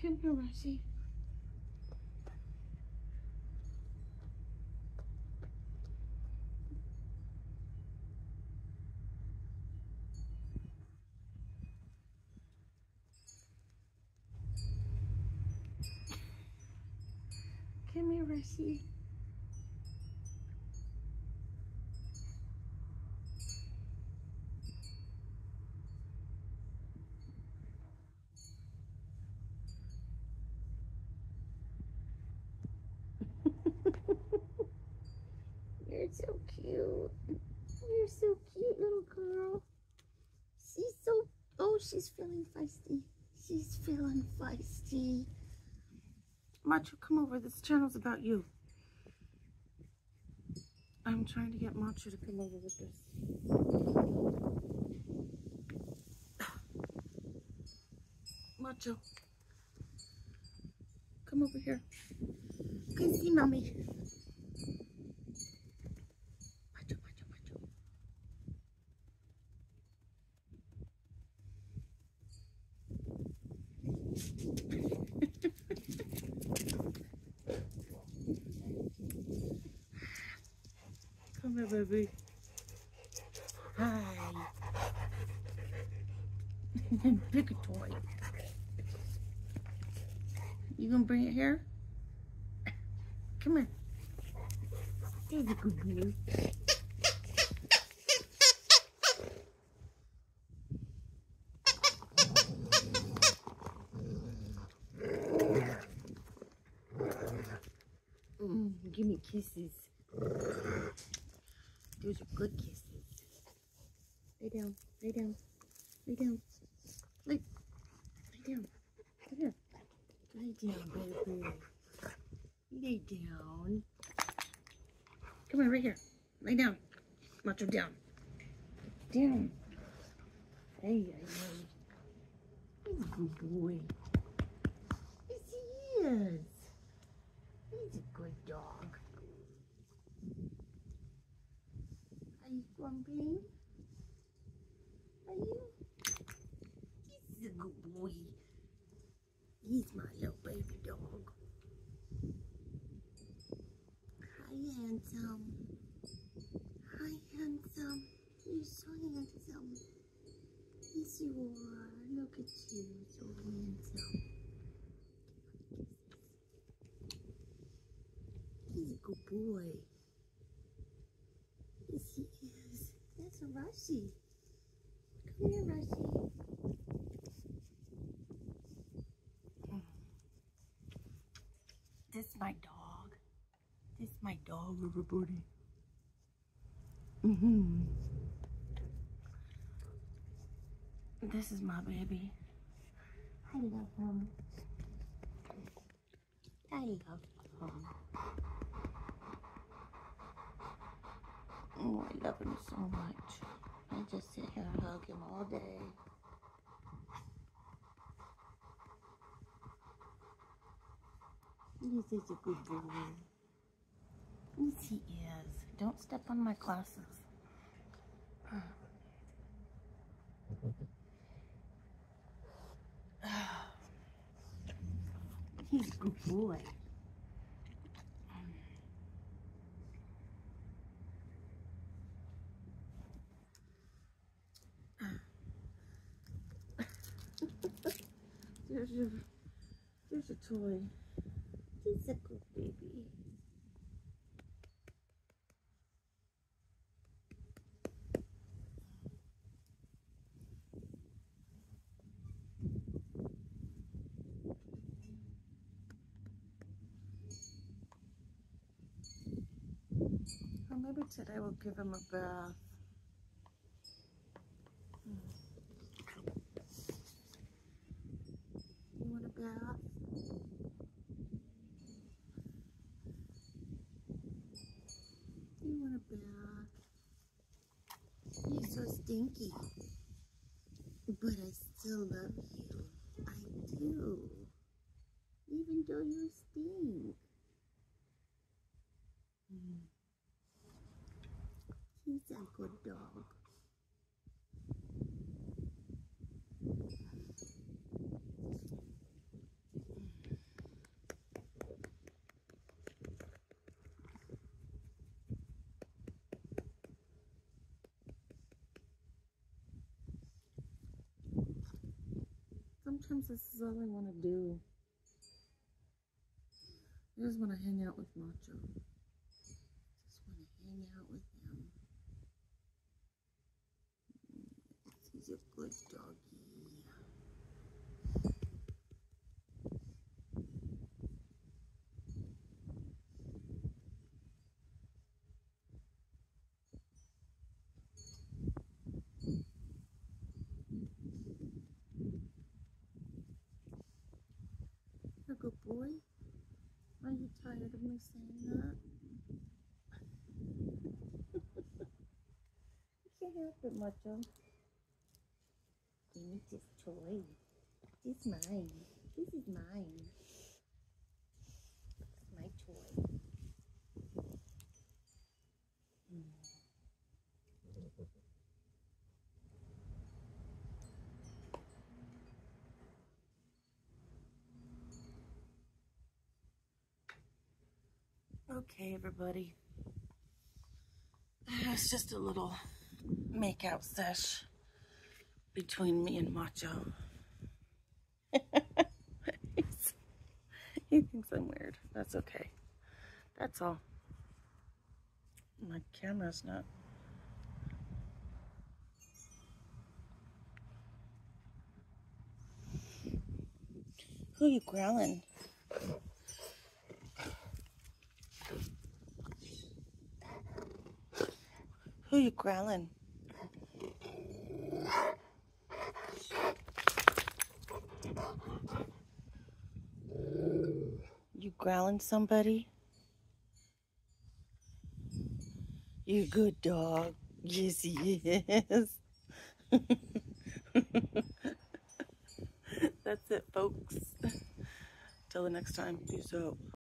Come here, Rusty. Come here, Rusty. You're so cute. You're so cute, little girl. She's so. Oh, she's feeling feisty. She's feeling feisty. Macho, come over. This channel's about you. I'm trying to get Macho to come over with this. Macho. Come over here. Come see mommy. Come here, baby. Hi. Pick a toy. You gonna bring it here? Come here. There's a good boy. Mm, give me kisses. Those are good kisses. Lay down, lay down, lay down. Lay, lay down. Come here. Lay down, baby. Lay down. Come here, right here. Lay down. Macho down. Down. Hey. He's a good boy. Yes, he is. He's a good dog. Are you grumpy? Are you? He's a good boy. He's my little baby dog. Hi, handsome. Hi, handsome. You're so handsome. Yes, you are. Look at you, handsome. He's a good boy. Yes, he is. That's. Come here, Rushy. This is my dog. This is my dog, everybody. Mm-hmm. This is my baby. I love him. I love him. Oh, I love him so much. I just sit here and hug him all day. He's such a good boy. Yes, he is. Don't step on my glasses. He's a good boy. There's your, there's a toy. He's a good baby. Or maybe today we'll give him a bath. You want a bath? You want a bath? You're so stinky. But I still love you. I do. Even though you stink. He's a good dog. Sometimes this is all I want to do. I just want to hang out with Macho. Just want to hang out with him. He's a good doggy. A good boy. Are you of saying that? you can't help it, Macho. Give me this toy. This mine. This is mine. It's my toy. Okay, everybody. It's just a little makeout sesh between me and Macho. He thinks I'm weird. That's okay. That's all. My camera's not. Who you growling? You growling? You growling somebody? You good dog. Yes, yes. That's it, folks. Till the next time. Peace out.